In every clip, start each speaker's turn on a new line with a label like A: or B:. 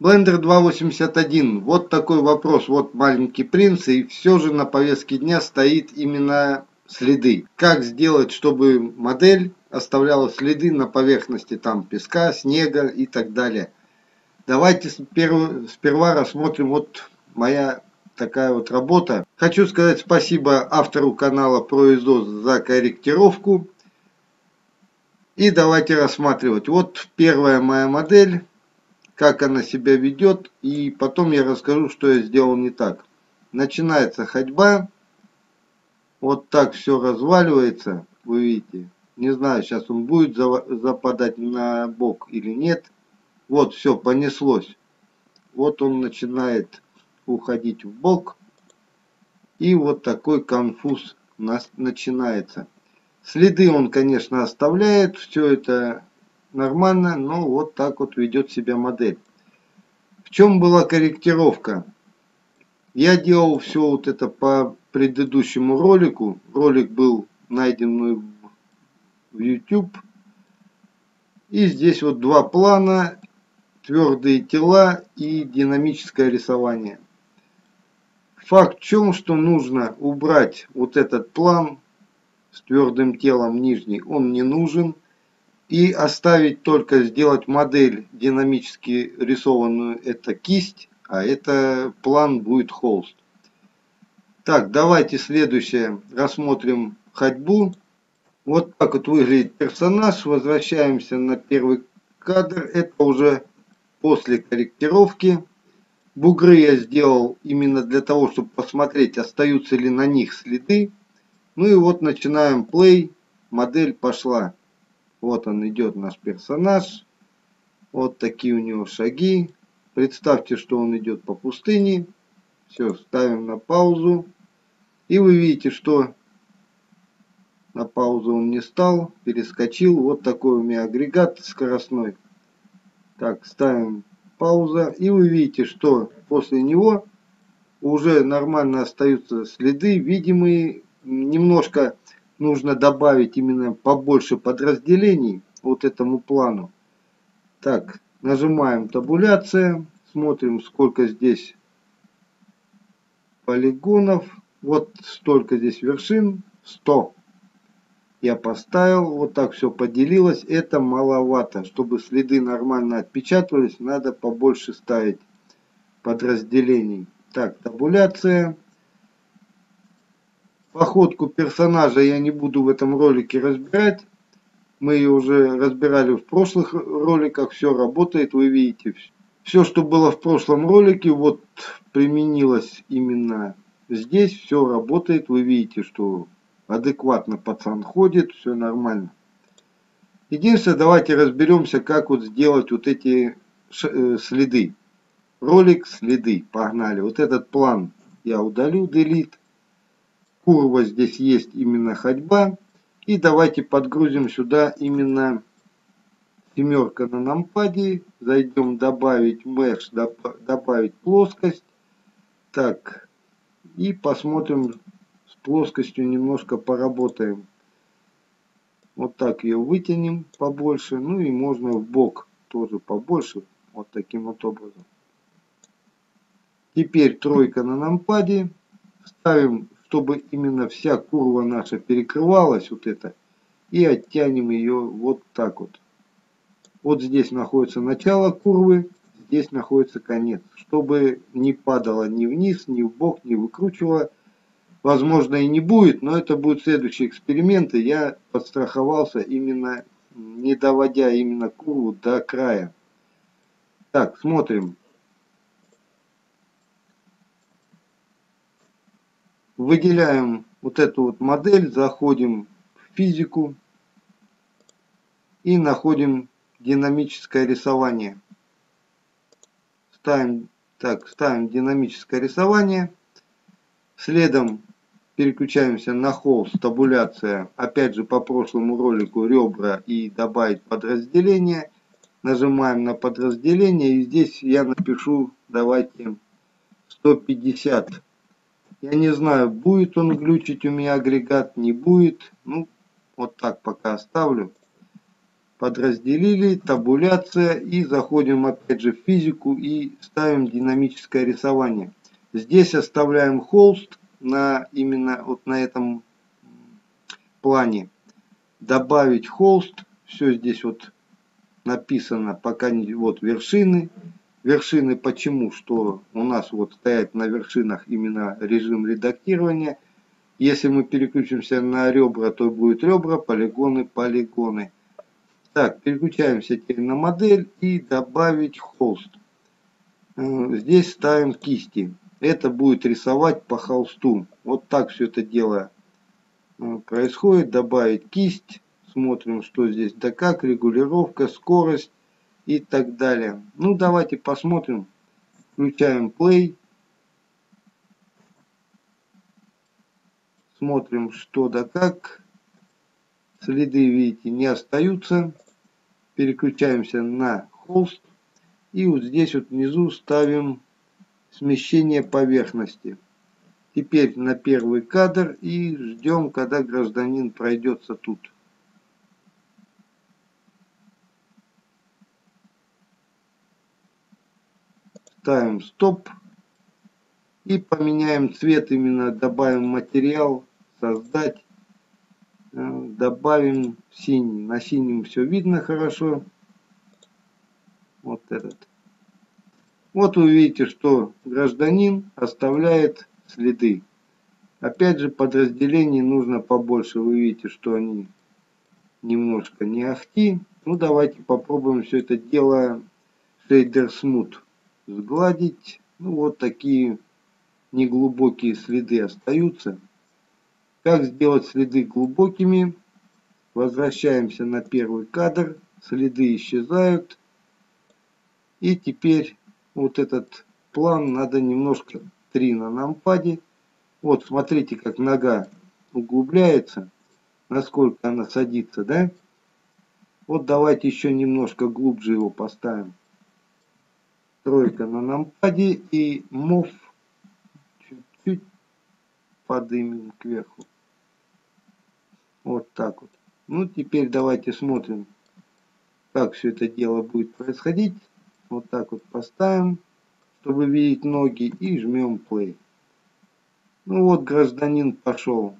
A: Blender 2.81. Вот такой вопрос. Вот маленький принц. И все же на повестке дня стоит именно следы. Как сделать, чтобы модель оставляла следы на поверхности там песка, снега и так далее. Давайте сперва рассмотрим вот моя такая вот работа. Хочу сказать спасибо автору канала ProISO за корректировку. И давайте рассматривать. Вот первая моя модель как она себя ведет, и потом я расскажу, что я сделал не так. Начинается ходьба, вот так все разваливается, вы видите. Не знаю, сейчас он будет западать на бок или нет. Вот, все, понеслось. Вот он начинает уходить в бок. И вот такой конфуз начинается. Следы он, конечно, оставляет. Все это нормально, но вот так вот ведет себя модель. В чем была корректировка? Я делал все вот это по предыдущему ролику. Ролик был найден в YouTube. И здесь вот два плана, твердые тела и динамическое рисование. Факт в чем, что нужно убрать вот этот план с твердым телом нижний, он не нужен и оставить только сделать модель динамически рисованную. Это кисть а это план будет холст. Так давайте следующее. Рассмотрим ходьбу. Вот так вот выглядит персонаж. Возвращаемся на первый кадр. Это уже после корректировки. Бугры я сделал именно для того чтобы посмотреть остаются ли на них следы. Ну и вот начинаем play модель пошла вот он идет наш персонаж. Вот такие у него шаги. Представьте, что он идет по пустыне. Все, ставим на паузу. И вы видите, что на паузу он не стал, перескочил. Вот такой у меня агрегат скоростной. Так, ставим пауза. И вы видите, что после него уже нормально остаются следы, видимые. Немножко нужно добавить именно побольше подразделений вот этому плану. Так, нажимаем табуляция, смотрим сколько здесь полигонов. Вот столько здесь вершин, 100. Я поставил, вот так все поделилось. Это маловато. Чтобы следы нормально отпечатывались, надо побольше ставить подразделений. Так, табуляция. Походку персонажа я не буду в этом ролике разбирать. Мы ее уже разбирали в прошлых роликах. Все работает, вы видите. Все, что было в прошлом ролике, вот применилось именно здесь. Все работает. Вы видите, что адекватно пацан ходит. Все нормально. Единственное, давайте разберемся, как вот сделать вот эти э, следы. Ролик следы. Погнали. Вот этот план я удалю, delete курва здесь есть именно ходьба. И давайте подгрузим сюда именно семерка на нампаде. Зайдем добавить mesh, добавить плоскость. Так, и посмотрим с плоскостью немножко поработаем. Вот так ее вытянем побольше. Ну и можно в бок тоже побольше. Вот таким вот образом. Теперь тройка на нампаде. Ставим чтобы именно вся курва наша перекрывалась вот это и оттянем ее вот так вот. Вот здесь находится начало курвы здесь находится конец. Чтобы не падало ни вниз ни в бок не выкручивало. Возможно и не будет но это будет следующий эксперимент и я подстраховался именно не доводя именно курву до края. Так смотрим выделяем вот эту вот модель, заходим в физику и находим динамическое рисование. Ставим, так, ставим динамическое рисование. Следом переключаемся на холст, табуляция. Опять же по прошлому ролику ребра и добавить подразделение. Нажимаем на подразделение и здесь я напишу, давайте 150 я не знаю, будет он глючить у меня агрегат, не будет. Ну, вот так пока оставлю. подразделили, табуляция и заходим опять же в физику и ставим динамическое рисование. Здесь оставляем холст на именно вот на этом плане. Добавить холст, все здесь вот написано, пока не, вот вершины. Вершины почему? Что у нас вот стоят на вершинах именно режим редактирования. Если мы переключимся на ребра, то будет ребра, полигоны, полигоны. Так, переключаемся теперь на модель и добавить холст. Э, здесь ставим кисти. Это будет рисовать по холсту. Вот так все это дело э, происходит. Добавить кисть. Смотрим, что здесь да как, регулировка, скорость и так далее. Ну, давайте посмотрим. Включаем play. Смотрим, что да как. Следы, видите, не остаются переключаемся на холст и вот здесь вот внизу ставим смещение поверхности. Теперь на первый кадр и ждем, когда гражданин пройдется тут. Ставим стоп и поменяем цвет, именно добавим материал, создать Э, добавим синий. На синем все видно хорошо. Вот этот. Вот вы видите, что гражданин оставляет следы. Опять же, подразделений нужно побольше. Вы видите, что они немножко не ахти. Ну, давайте попробуем все это дело шейдер смут сгладить. Ну, вот такие неглубокие следы остаются. Как сделать следы глубокими? Возвращаемся на первый кадр. Следы исчезают. И теперь вот этот план надо немножко 3 на нампаде. Вот смотрите, как нога углубляется. Насколько она садится, да? Вот давайте еще немножко глубже его поставим. Тройка на нампаде и мов чуть-чуть подымем кверху. Вот так вот. Ну, теперь давайте смотрим, как все это дело будет происходить. Вот так вот поставим, чтобы видеть ноги, и жмем play. Ну вот, гражданин пошел.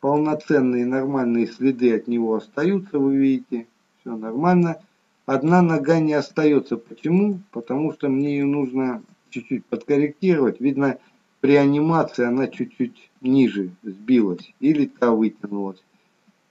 A: Полноценные нормальные следы от него остаются, вы видите. Все нормально. Одна нога не остается. Почему? Потому что мне ее нужно чуть-чуть подкорректировать. Видно, при анимации она чуть-чуть ниже сбилась или та вытянулась.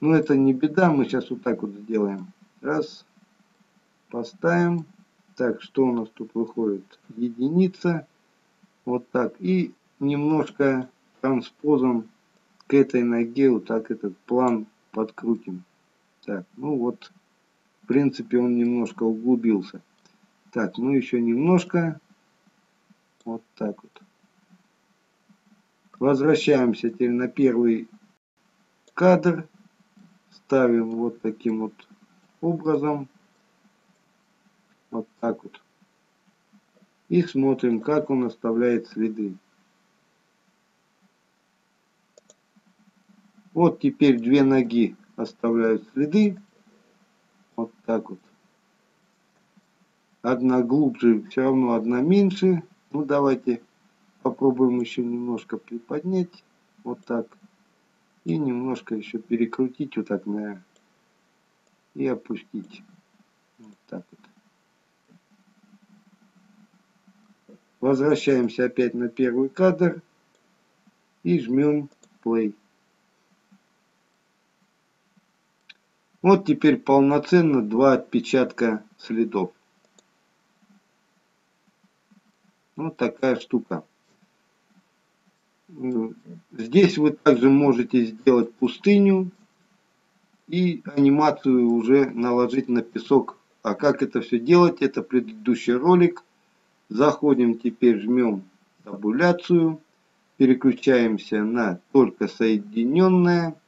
A: Но это не беда, мы сейчас вот так вот сделаем. Раз, поставим. Так, что у нас тут выходит? Единица. Вот так. И немножко транспозом к этой ноге вот так этот план подкрутим. Так, ну вот, принципе, он немножко углубился. Так, ну еще немножко. Вот так вот. Возвращаемся теперь на первый кадр. Ставим вот таким вот образом. Вот так вот. И смотрим, как он оставляет следы. Вот теперь две ноги оставляют следы. Вот так вот. Одна глубже, все равно одна меньше. Ну давайте Попробуем еще немножко приподнять. Вот так. И немножко еще перекрутить вот так на и опустить. Вот так вот. Возвращаемся опять на первый кадр и жмем play. Вот теперь полноценно два отпечатка следов. Вот такая штука. Здесь вы также можете сделать пустыню и анимацию уже наложить на песок. А как это все делать, это предыдущий ролик. Заходим теперь, жмем табуляцию, переключаемся на только соединенное.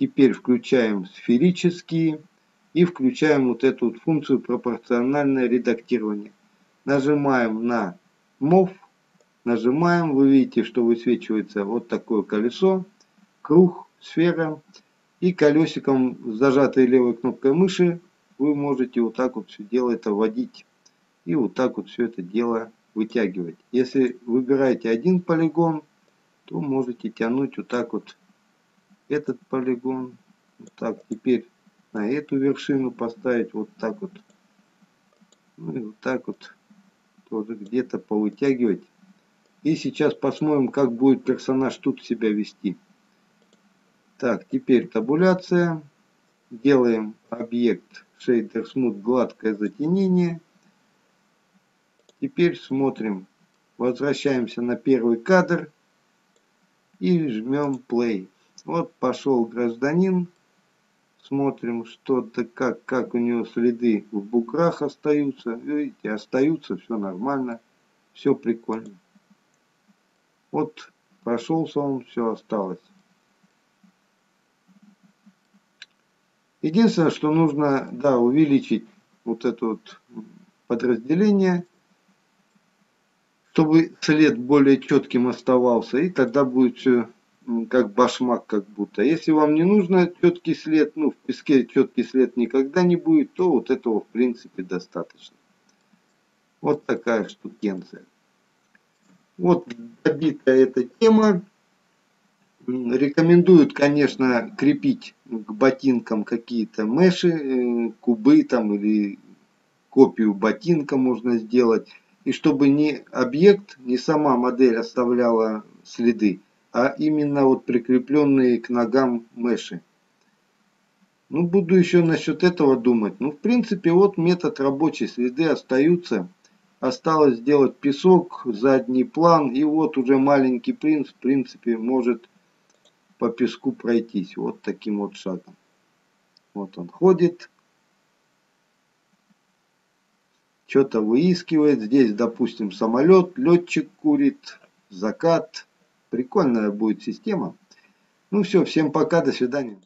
A: Теперь включаем сферические и включаем вот эту вот функцию пропорциональное редактирование. Нажимаем на MOV Нажимаем, вы видите, что высвечивается вот такое колесо, круг, сфера. И колесиком зажатой левой кнопкой мыши вы можете вот так вот все дело это вводить. И вот так вот все это дело вытягивать. Если выбираете один полигон, то можете тянуть вот так вот этот полигон. Вот так, теперь на эту вершину поставить вот так вот. Ну и вот так вот тоже где-то повытягивать. И сейчас посмотрим, как будет персонаж тут себя вести. Так, теперь табуляция. Делаем объект Shader Smooth гладкое затенение. Теперь смотрим. Возвращаемся на первый кадр. И жмем play. Вот пошел гражданин. Смотрим, что-то как, как у него следы в буграх остаются. Видите, остаются, все нормально. Все прикольно. Вот прошелся он, все осталось. Единственное, что нужно, да, увеличить вот это вот подразделение, чтобы след более четким оставался, и тогда будет все как башмак как будто. Если вам не нужно четкий след, ну в песке четкий след никогда не будет, то вот этого в принципе достаточно. Вот такая штукенция. Вот добита эта тема. Рекомендуют, конечно, крепить к ботинкам какие-то меши, э, кубы там или копию ботинка можно сделать. И чтобы ни объект, ни сама модель оставляла следы, а именно вот прикрепленные к ногам меши. Ну, буду еще насчет этого думать. Ну, в принципе, вот метод рабочий, следы остаются. Осталось сделать песок, задний план, и вот уже маленький принц, в принципе, может по песку пройтись. Вот таким вот шагом. Вот он ходит. Что-то выискивает. Здесь, допустим, самолет, летчик курит, закат. Прикольная будет система. Ну все, всем пока, до свидания.